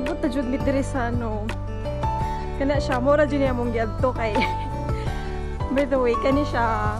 guys. Niabot na jud mi diri sa. Kana siya mura jud niya mong giadto kay. By the way, kani siya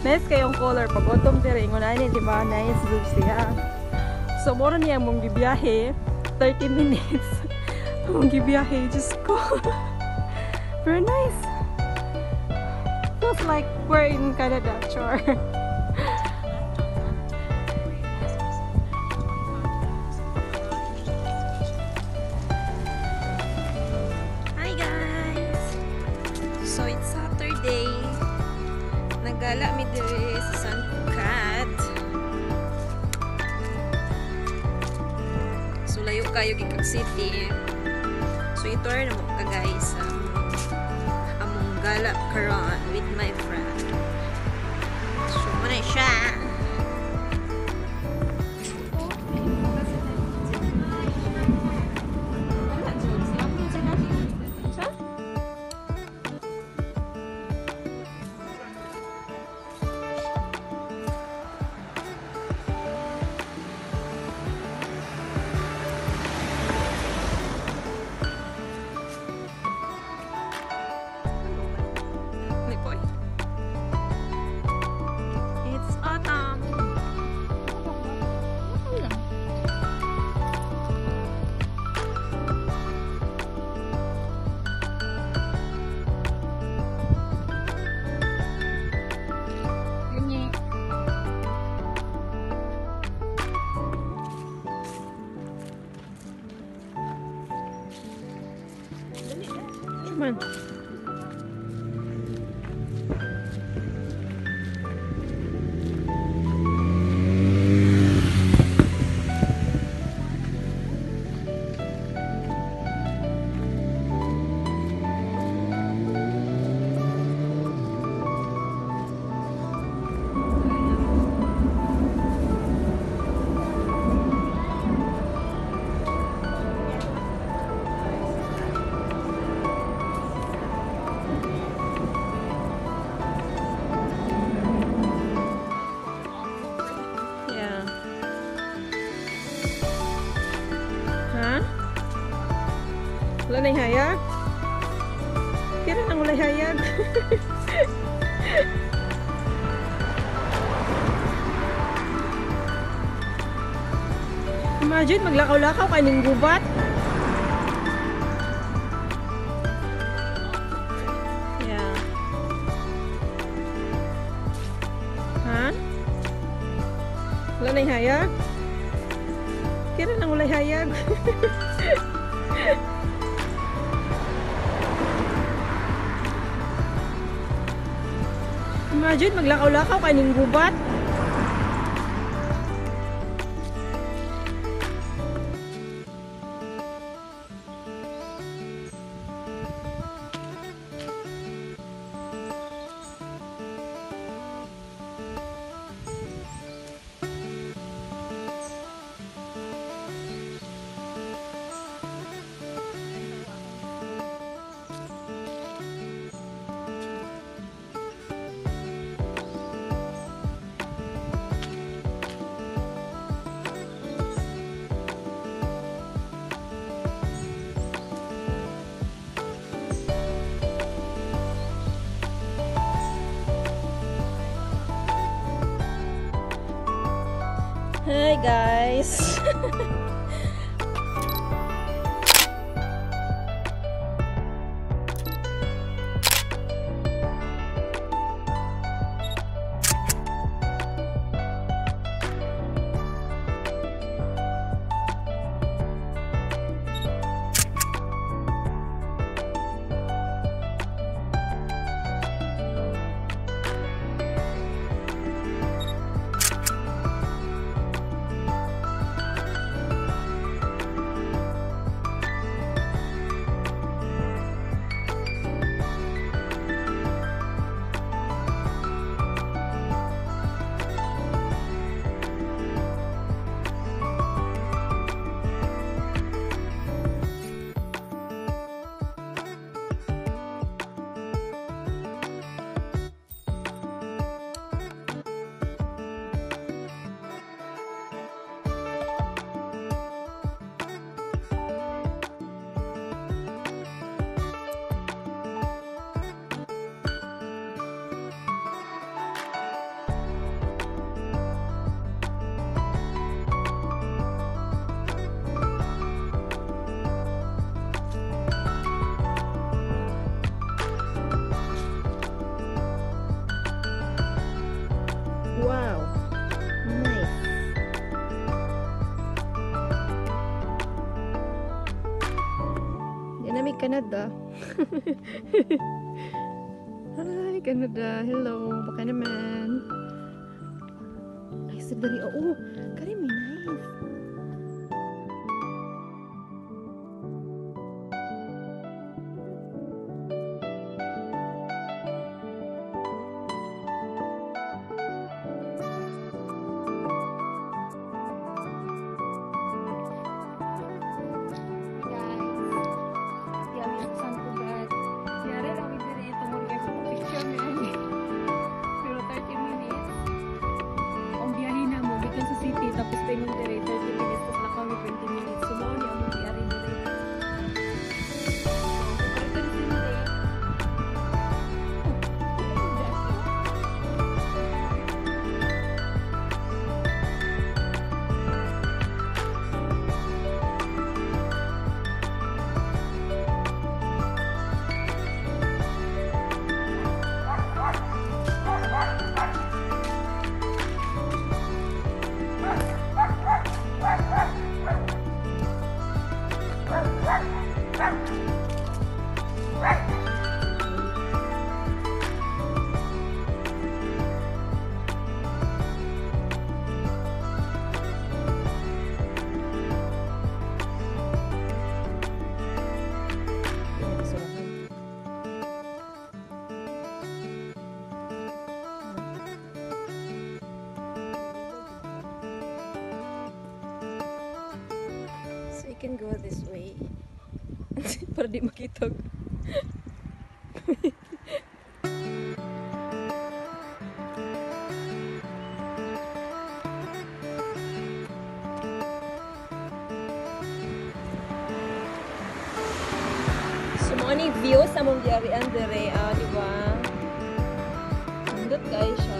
Nice kayong color pag autumn diri nguna ni di ba nice blue siya. So mura niya mong gibiyahe 30 minutes. mong gibiyahe just ko. Very nice. Feels like we're in Canada, sure. Nagala mi dire sa San Cat. So layo kayo gikag city. So ito na mo ka guys ang among gala karon with my friend. Come on. Imagine, maglakaw-lakaw kaning gubat. Yeah. Ha? Wala na yung hayag? Kira nang wala hayag. Imagine, maglakaw-lakaw kaning gubat. guys. Malamig Canada. Hi, Canada. Hello. Baka naman. Ay, sadali. Oo. Oh, can go this way. Pwede makita ko. Ano yung view sa mong diyari, Andere? Ah, di ba? Sundot guys siya.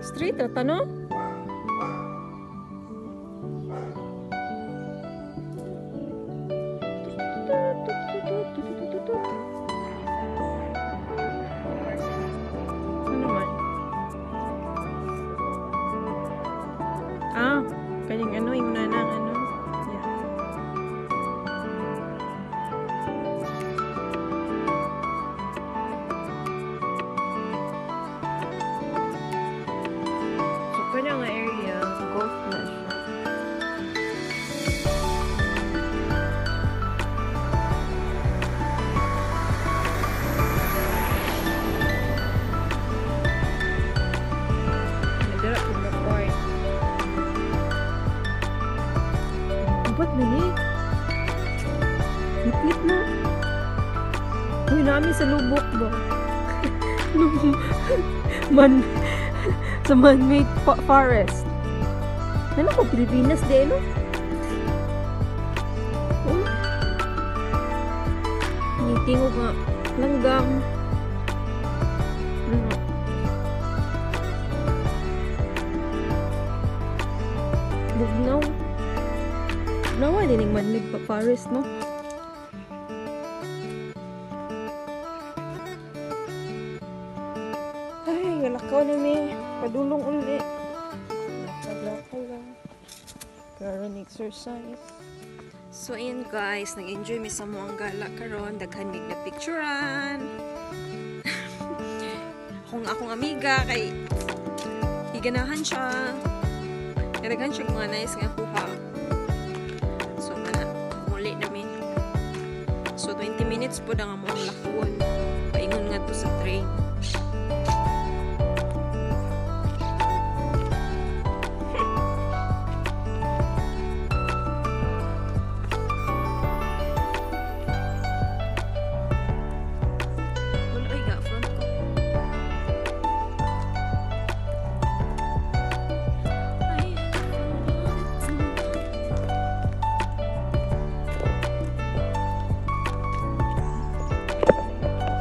Street, Ratano? Hi guys. ba? Man, sa man-made forest. Ano ko, Pilipinas din, no? Oh. Ngitingog nga. Langgam. Ano? Bugnaw. Nawa din yung man-made forest, no? Exercise. So ayun guys, nag-enjoy mi sa ang gala karon, daghan mig na picturean. Kung akong amiga kay iganahan siya. Kaya daghan siya mga nice nga kuha. So mana, muli namin. So 20 minutes po na nga mo ang lakuan. Paingon nga to sa train.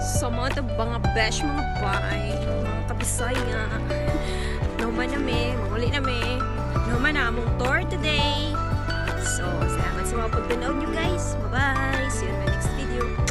So mga mga besh, mga bay, mga kabisay nga. Naman na me, manguli na me. Naman na among tour today. So, salamat sa mga pagtanaw nyo guys. Bye-bye. See you in my next video.